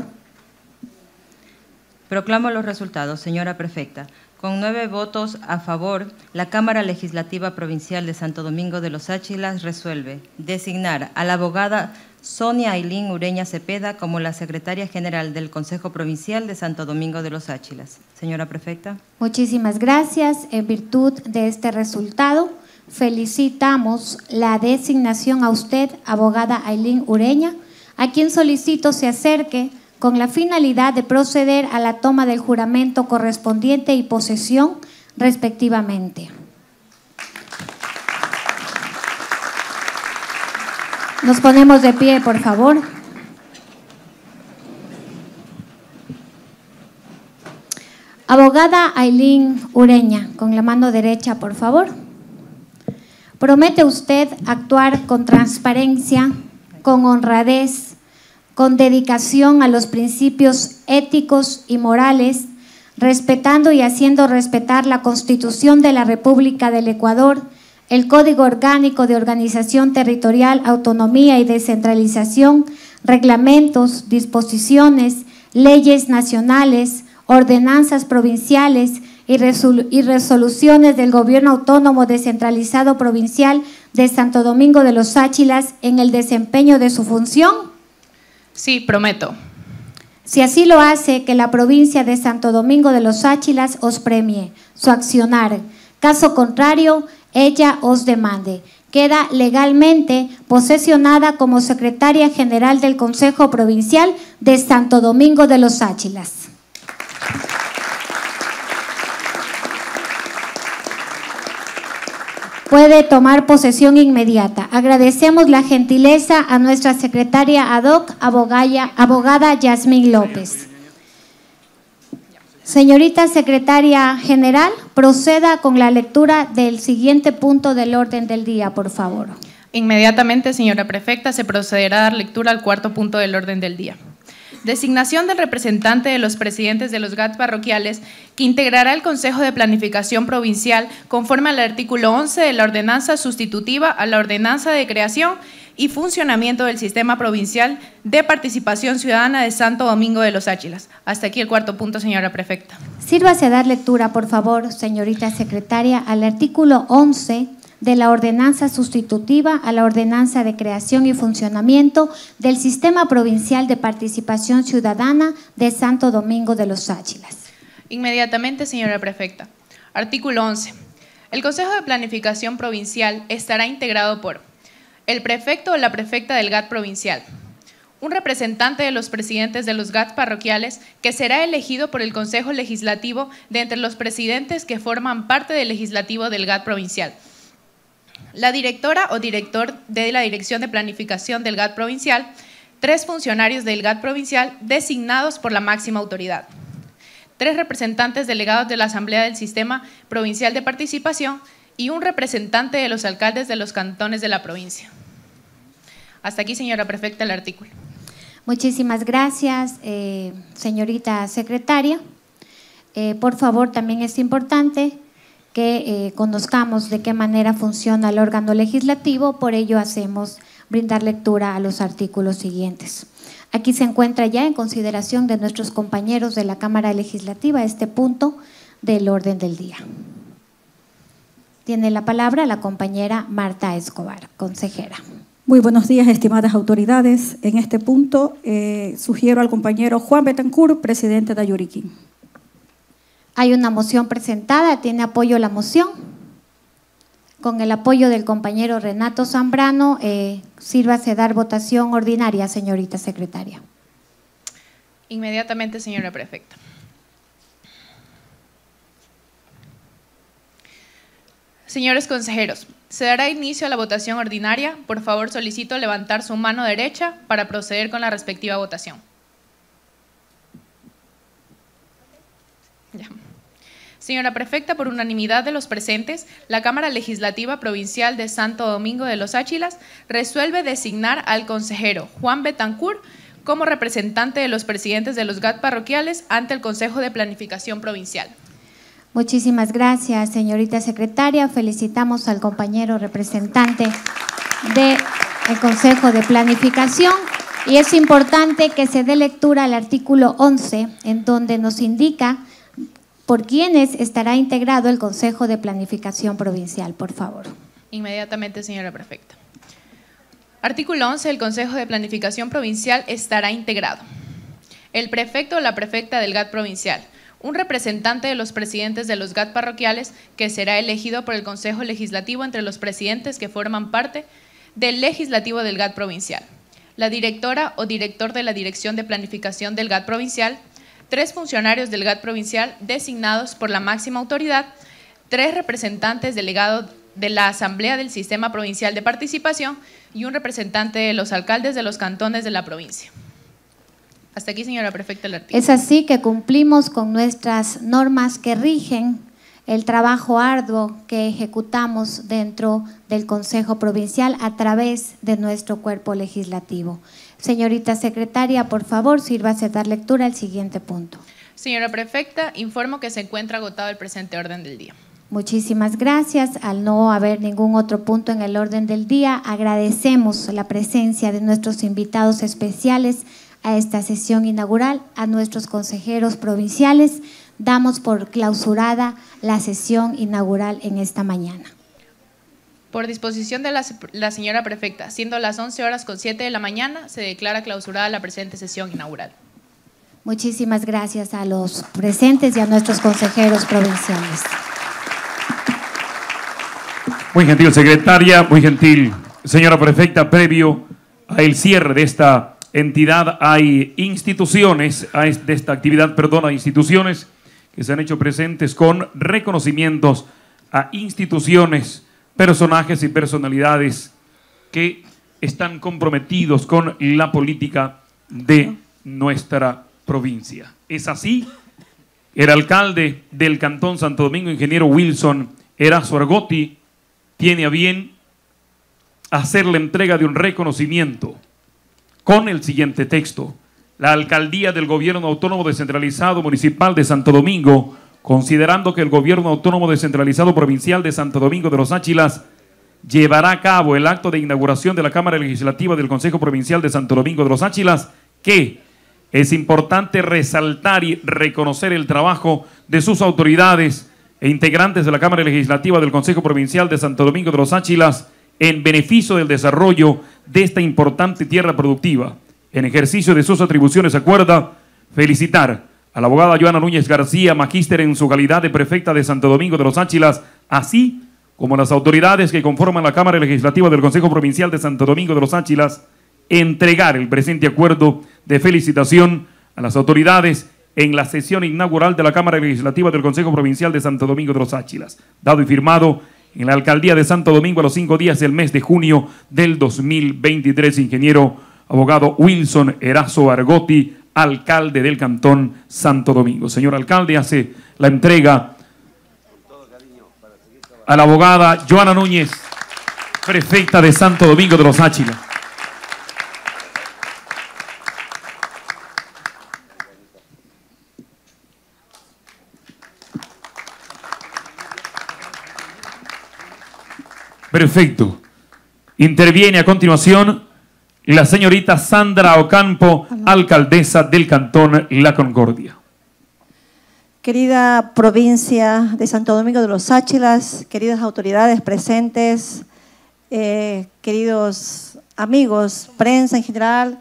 Proclamo los resultados, señora prefecta. Con nueve votos a favor, la Cámara Legislativa Provincial de Santo Domingo de los Áchilas resuelve designar a la abogada Sonia Ailín Ureña Cepeda como la secretaria general del Consejo Provincial de Santo Domingo de los Áchilas. Señora prefecta. Muchísimas gracias. En virtud de este resultado, felicitamos la designación a usted, abogada Ailín Ureña, a quien solicito se acerque con la finalidad de proceder a la toma del juramento correspondiente y posesión respectivamente. Nos ponemos de pie, por favor. Abogada Ailín Ureña, con la mano derecha, por favor. ¿Promete usted actuar con transparencia, con honradez, con dedicación a los principios éticos y morales, respetando y haciendo respetar la Constitución de la República del Ecuador, el Código Orgánico de Organización Territorial, Autonomía y Descentralización, reglamentos, disposiciones, leyes nacionales, ordenanzas provinciales y, resoluciones del Gobierno Autónomo Descentralizado Provincial de Santo Domingo de los Áchilas en el desempeño de su función? Sí, prometo. Si así lo hace, que la provincia de Santo Domingo de los Áchilas os premie su accionar. Caso contrario, ella os demande. Queda legalmente posesionada como secretaria general del Consejo Provincial de Santo Domingo de los Áchilas. Puede tomar posesión inmediata. Agradecemos la gentileza a nuestra secretaria ad hoc, abogada Yasmín López. Señorita Secretaria General, proceda con la lectura del siguiente punto del orden del día, por favor. Inmediatamente, señora prefecta, se procederá a dar lectura al cuarto punto del orden del día. Designación del representante de los presidentes de los GAT parroquiales que integrará el Consejo de Planificación Provincial conforme al artículo 11 de la ordenanza sustitutiva a la ordenanza de creación y funcionamiento del Sistema Provincial de Participación Ciudadana de Santo Domingo de los Áchilas. Hasta aquí el cuarto punto, señora prefecta. Sírvase a dar lectura, por favor, señorita secretaria, al artículo 11 de la ordenanza sustitutiva a la ordenanza de creación y funcionamiento del Sistema Provincial de Participación Ciudadana de Santo Domingo de los Áchilas. Inmediatamente, señora prefecta. Artículo 11. El Consejo de Planificación Provincial estará integrado por el prefecto o la prefecta del GAT provincial, un representante de los presidentes de los GAT parroquiales que será elegido por el Consejo Legislativo de entre los presidentes que forman parte del legislativo del GAT provincial. La directora o director de la Dirección de Planificación del GAT provincial, tres funcionarios del GAT provincial designados por la máxima autoridad, tres representantes delegados de la Asamblea del Sistema Provincial de Participación y un representante de los alcaldes de los cantones de la provincia. Hasta aquí, señora prefecta, el artículo. Muchísimas gracias, eh, señorita secretaria. Eh, por favor, también es importante que eh, conozcamos de qué manera funciona el órgano legislativo, por ello hacemos brindar lectura a los artículos siguientes. Aquí se encuentra ya en consideración de nuestros compañeros de la Cámara Legislativa este punto del orden del día. Tiene la palabra la compañera Marta Escobar, consejera. Muy buenos días, estimadas autoridades. En este punto eh, sugiero al compañero Juan Betancourt, presidente de Ayuriquín. Hay una moción presentada, tiene apoyo la moción. Con el apoyo del compañero Renato Zambrano, eh, sírvase dar votación ordinaria, señorita secretaria. Inmediatamente, señora prefecta. Señores consejeros, se dará inicio a la votación ordinaria. Por favor, solicito levantar su mano derecha para proceder con la respectiva votación. Señora Prefecta, por unanimidad de los presentes, la Cámara Legislativa Provincial de Santo Domingo de los Áchilas resuelve designar al consejero Juan Betancourt como representante de los presidentes de los GAT parroquiales ante el Consejo de Planificación Provincial. Muchísimas gracias, señorita secretaria. Felicitamos al compañero representante del Consejo de Planificación. Y es importante que se dé lectura al artículo 11, en donde nos indica por quiénes estará integrado el Consejo de Planificación Provincial, por favor. Inmediatamente, señora prefecta. Artículo 11. El Consejo de Planificación Provincial estará integrado. El prefecto o la prefecta del GAT provincial, un representante de los presidentes de los GAT parroquiales que será elegido por el Consejo Legislativo entre los presidentes que forman parte del legislativo del GAT provincial, la directora o director de la Dirección de Planificación del GAT provincial, tres funcionarios del GAT provincial designados por la máxima autoridad, tres representantes delegados de la Asamblea del Sistema Provincial de Participación y un representante de los alcaldes de los cantones de la provincia. Hasta aquí, señora prefecta, el artículo. Es así que cumplimos con nuestras normas que rigen el trabajo arduo que ejecutamos dentro del Consejo Provincial a través de nuestro cuerpo legislativo. Señorita secretaria, por favor, sírvase a dar lectura al siguiente punto. Señora prefecta, informo que se encuentra agotado el presente orden del día. Muchísimas gracias. Al no haber ningún otro punto en el orden del día, agradecemos la presencia de nuestros invitados especiales a esta sesión inaugural, a nuestros consejeros provinciales. Damos por clausurada la sesión inaugural en esta mañana. Por disposición de la, la, señora prefecta, siendo las 11 horas con 7 de la mañana, se declara clausurada la presente sesión inaugural. Muchísimas gracias a los presentes y a nuestros consejeros provinciales. Muy gentil secretaria, muy gentil señora prefecta, previo al cierre de esta entidad hay instituciones, de esta actividad, perdón, hay instituciones que se han hecho presentes con reconocimientos a instituciones, personajes y personalidades que están comprometidos con la política de nuestra provincia. Es así el alcalde del Cantón Santo Domingo, ingeniero Wilson Erazo Argotti, tiene a bien hacer la entrega de un reconocimiento con el siguiente texto. La alcaldía del Gobierno Autónomo Descentralizado Municipal de Santo Domingo, considerando que el Gobierno Autónomo Descentralizado Provincial de Santo Domingo de los Áchilas llevará a cabo el acto de inauguración de la Cámara Legislativa del Consejo Provincial de Santo Domingo de los Áchilas, que es importante resaltar y reconocer el trabajo de sus autoridades e integrantes de la Cámara Legislativa del Consejo Provincial de Santo Domingo de los Áchilas en beneficio del desarrollo de esta importante tierra productiva. En ejercicio de sus atribuciones acuerda felicitar a la abogada Joana Núñez García, magíster en su calidad de prefecta de Santo Domingo de los Áchilas, así como las autoridades que conforman la Cámara Legislativa del Consejo Provincial de Santo Domingo de los Áchilas, entregar el presente acuerdo de felicitación a las autoridades en la sesión inaugural de la Cámara Legislativa del Consejo Provincial de Santo Domingo de los Áchilas, dado y firmado en la Alcaldía de Santo Domingo a los cinco días del mes de junio del 2023, ingeniero abogado Wilson Erazo Argotti, alcalde del Cantón Santo Domingo. Señor alcalde, hace la entrega a la abogada Joana Núñez, prefecta de Santo Domingo de los Áchilas. Perfecto. Interviene a continuación la señorita Sandra Ocampo, alcaldesa del Cantón La Concordia. Querida provincia de Santo Domingo de los Áchilas, queridas autoridades presentes, eh, queridos amigos, prensa en general,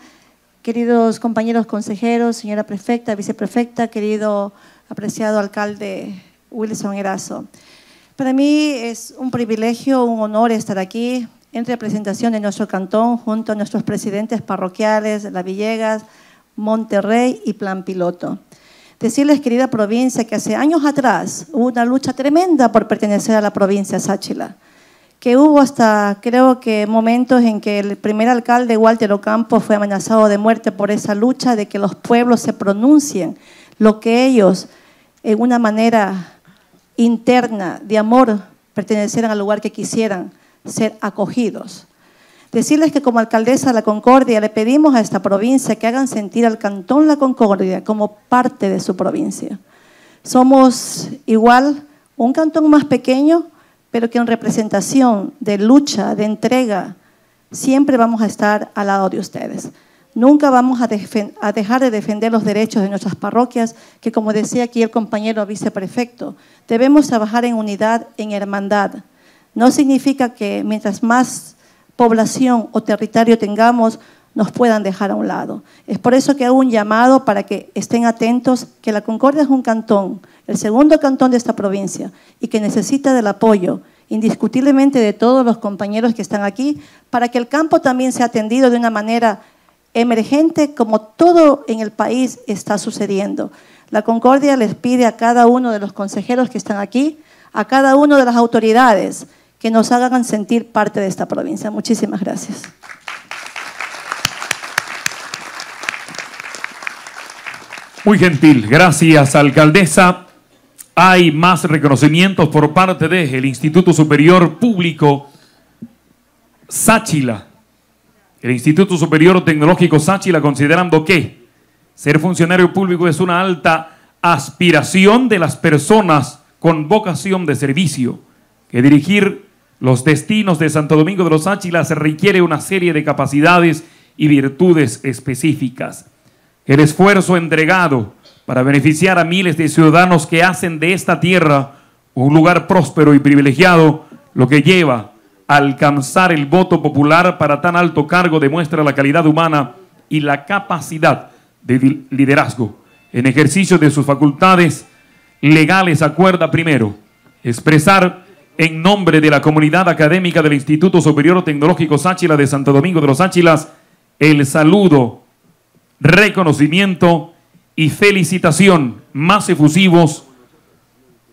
queridos compañeros consejeros, señora prefecta, viceprefecta, querido apreciado alcalde Wilson Erazo. Para mí es un privilegio, un honor estar aquí en representación de nuestro cantón junto a nuestros presidentes parroquiales, La Villegas, Monterrey y Plan Piloto. Decirles, querida provincia, que hace años atrás hubo una lucha tremenda por pertenecer a la provincia Sáchila, que hubo hasta, creo que, momentos en que el primer alcalde, Walter Ocampo, fue amenazado de muerte por esa lucha de que los pueblos se pronuncien lo que ellos, en una manera interna de amor pertenecieran al lugar que quisieran ser acogidos. Decirles que como alcaldesa de la Concordia le pedimos a esta provincia que hagan sentir al Cantón La Concordia como parte de su provincia. Somos igual un cantón más pequeño, pero que en representación de lucha, de entrega, siempre vamos a estar al lado de ustedes. Nunca vamos a, dejar de defender los derechos de nuestras parroquias, que como decía aquí el compañero viceprefecto, debemos trabajar en unidad, en hermandad. No significa que mientras más población o territorio tengamos, nos puedan dejar a un lado. Es por eso que hago un llamado para que estén atentos, que la Concordia es un cantón, el segundo cantón de esta provincia, y que necesita del apoyo indiscutiblemente de todos los compañeros que están aquí, para que el campo también sea atendido de una manera emergente como todo en el país está sucediendo. La Concordia les pide a cada uno de los consejeros que están aquí, a cada uno de las autoridades, que nos hagan sentir parte de esta provincia. Muchísimas gracias. Muy gentil, gracias alcaldesa. Hay más reconocimientos por parte del Instituto Superior Público Sáchila el Instituto Superior Tecnológico Sáchila considerando que ser funcionario público es una alta aspiración de las personas con vocación de servicio, que dirigir los destinos de Santo Domingo de los se requiere una serie de capacidades y virtudes específicas. El esfuerzo entregado para beneficiar a miles de ciudadanos que hacen de esta tierra un lugar próspero y privilegiado, lo que lleva alcanzar el voto popular para tan alto cargo demuestra la calidad humana y la capacidad de liderazgo. En ejercicio de sus facultades legales acuerda primero expresar en nombre de la comunidad académica del Instituto Superior Tecnológico Sáchila de Santo Domingo de los Sáchilas el saludo, reconocimiento y felicitación más efusivos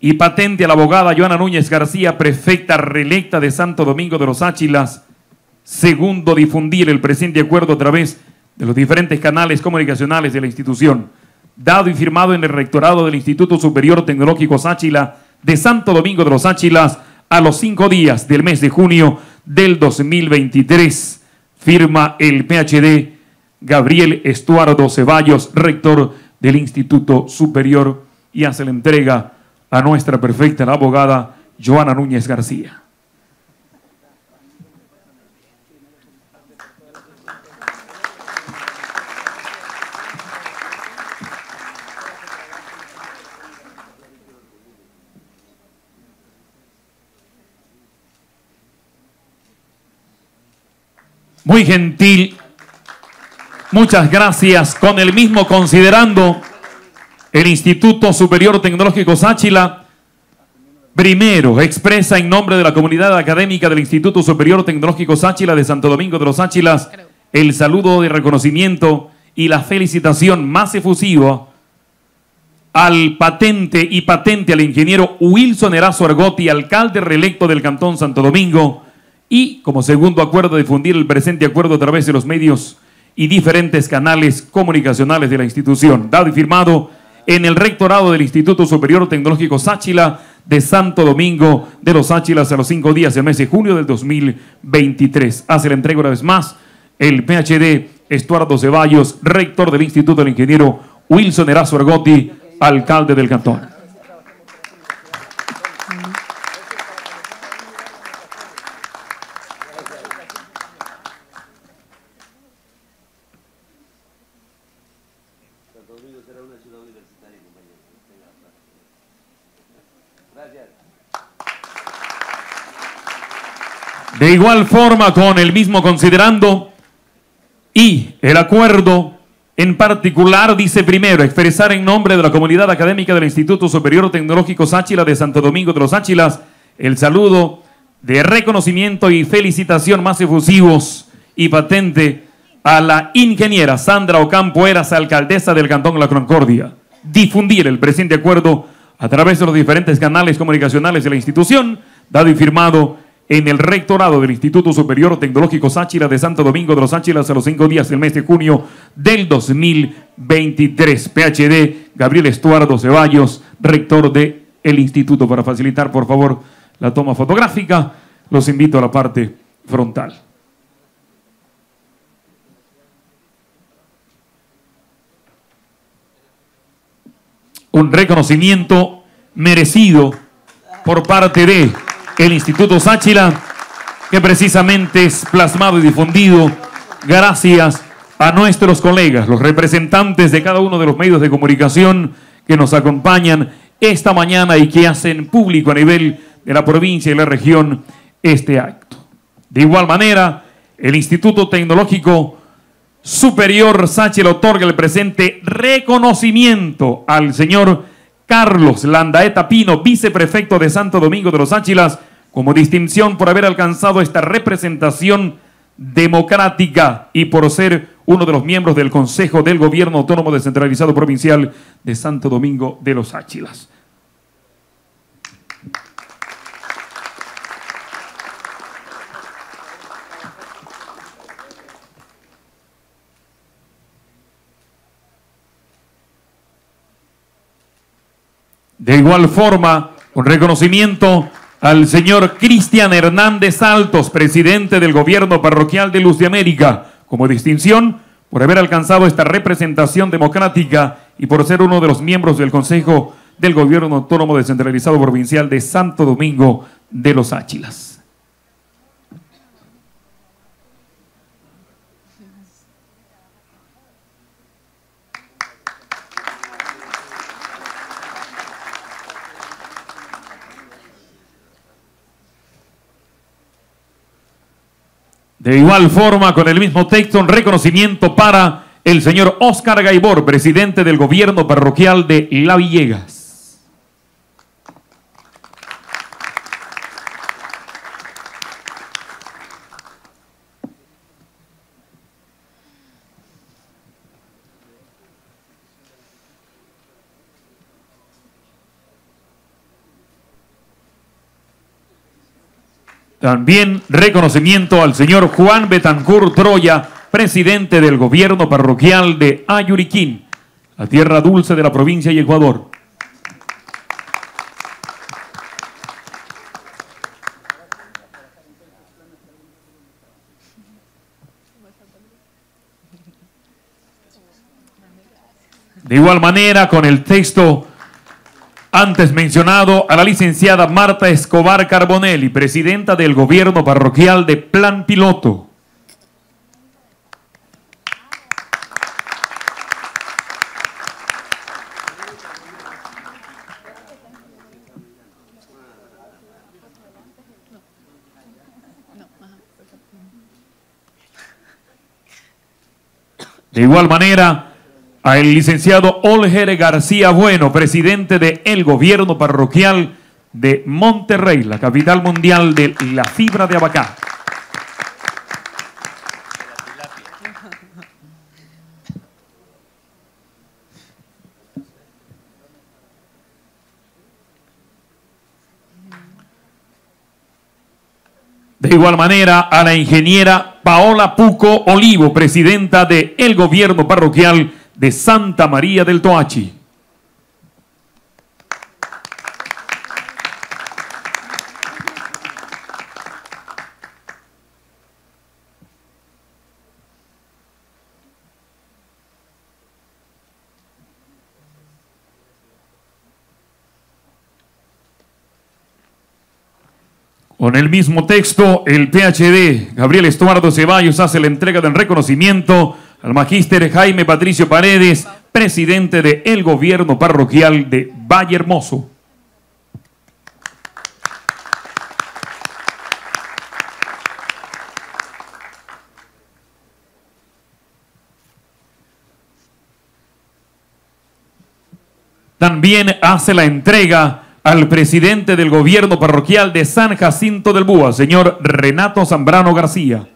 y patente a la abogada Joana Núñez García, prefecta reelecta de Santo Domingo de los Áchilas. Segundo, difundir el presente acuerdo a través de los diferentes canales comunicacionales de la institución. dado y firmado en el rectorado del Instituto Superior Tecnológico Sáchila de Santo Domingo de los Sáchilas a los cinco días del mes de junio del 2023. Firma el PhD Gabriel Estuardo Ceballos, rector del Instituto Superior, y hace la entrega a nuestra perfecta abogada Joana Núñez García. Muy gentil. Muchas gracias. Con el mismo considerando el Instituto Superior Tecnológico Sáchila, primero expresa en nombre de la comunidad académica del Instituto Superior Tecnológico Sáchila de Santo Domingo de los Sáchilas el saludo de reconocimiento y la felicitación más efusiva al patente y patente al ingeniero Wilson Erazo Argotti, alcalde reelecto del Cantón Santo Domingo, y como segundo acuerdo difundir el presente acuerdo a través de los medios y diferentes canales comunicacionales de la institución, dado y firmado en el rectorado del Instituto Superior Tecnológico Sáchila de Santo Domingo de los Sáchilas a los cinco días del mes de junio del 2023. Hace la entrega una vez más el PhD Estuardo Ceballos, rector del Instituto del Ingeniero Wilson Erazo Argotti, alcalde del cantón. De igual forma, con el mismo considerando y el acuerdo en particular dice primero expresar en nombre de la comunidad académica del Instituto Superior Tecnológico Sáchila de Santo Domingo de los Sáchilas el saludo de reconocimiento y felicitación más efusivos y patente a la ingeniera Sandra Ocampo Eras, alcaldesa del Cantón La Concordia. Difundir el presente acuerdo a través de los diferentes canales comunicacionales de la institución, dado y firmado en el rectorado del Instituto Superior Tecnológico Sáchila de Santo Domingo de los Sáchilas a los cinco días del mes de junio del 2023. PhD Gabriel Estuardo Ceballos, rector del el instituto. Para facilitar, por favor, la toma fotográfica, los invito a la parte frontal. Un reconocimiento merecido por parte de el Instituto Sáchila, que precisamente es plasmado y difundido gracias a nuestros colegas, los representantes de cada uno de los medios de comunicación que nos acompañan esta mañana y que hacen público a nivel de la provincia y la región este acto. De igual manera, el Instituto Tecnológico Superior Sáchila otorga el presente reconocimiento al señor Carlos Landaeta Pino, viceprefecto de Santo Domingo de los Áchilas, como distinción por haber alcanzado esta representación democrática y por ser uno de los miembros del Consejo del Gobierno Autónomo Descentralizado Provincial de Santo Domingo de los Áchilas. De igual forma, un reconocimiento al señor Cristian Hernández Altos, presidente del gobierno parroquial de Luz de América, como distinción por haber alcanzado esta representación democrática y por ser uno de los miembros del Consejo del Gobierno Autónomo Descentralizado Provincial de Santo Domingo de los Áchilas. De igual forma, con el mismo texto, un reconocimiento para el señor Oscar Gaibor, presidente del gobierno parroquial de La Villegas. También reconocimiento al señor Juan Betancur Troya, presidente del gobierno parroquial de Ayuriquín. la tierra dulce de la provincia y Ecuador. De igual manera, con el texto antes mencionado, a la licenciada Marta Escobar Carbonelli, presidenta del gobierno parroquial de Plan Piloto. De igual manera, al licenciado Olger García Bueno, presidente del el gobierno parroquial de Monterrey, la capital mundial de la fibra de abacá. De igual manera, a la ingeniera Paola Puco Olivo, presidenta del el gobierno parroquial de Santa María del Toachi. Con el mismo texto, el PhD Gabriel Estuardo Ceballos hace la entrega del reconocimiento al magíster Jaime Patricio Paredes, presidente del el gobierno parroquial de Valle Hermoso. También hace la entrega al presidente del gobierno parroquial de San Jacinto del Búa, señor Renato Zambrano García.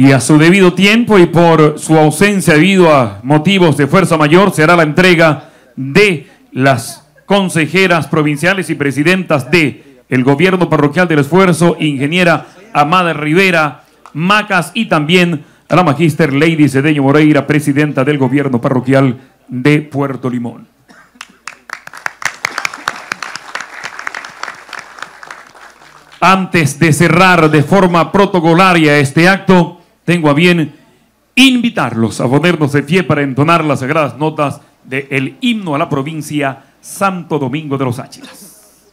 Y a su debido tiempo y por su ausencia debido a motivos de fuerza mayor será la entrega de las consejeras provinciales y presidentas de el gobierno parroquial del esfuerzo, ingeniera Amada Rivera Macas y también a la magíster Lady Cedeño Moreira, presidenta del gobierno parroquial de Puerto Limón. Antes de cerrar de forma protocolaria este acto, tengo a bien invitarlos a ponernos de pie para entonar las sagradas notas del himno a la provincia Santo Domingo de los Áchilas.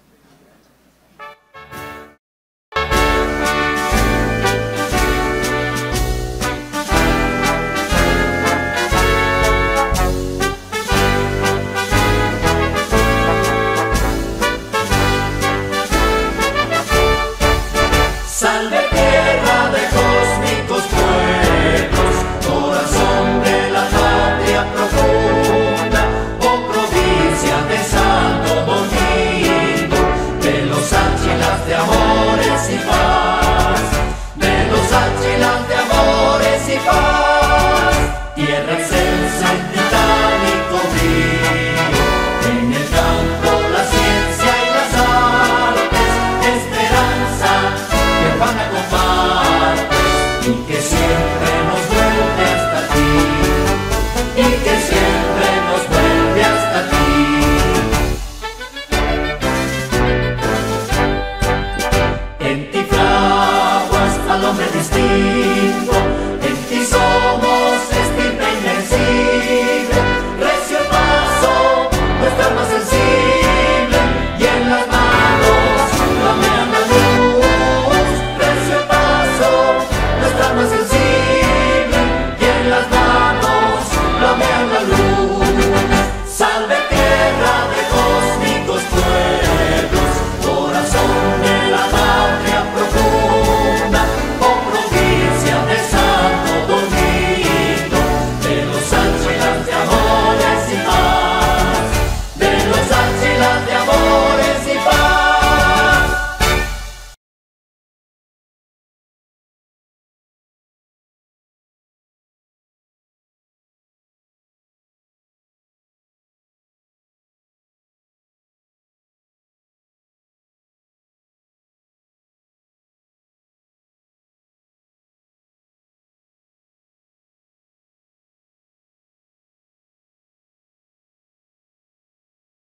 Salve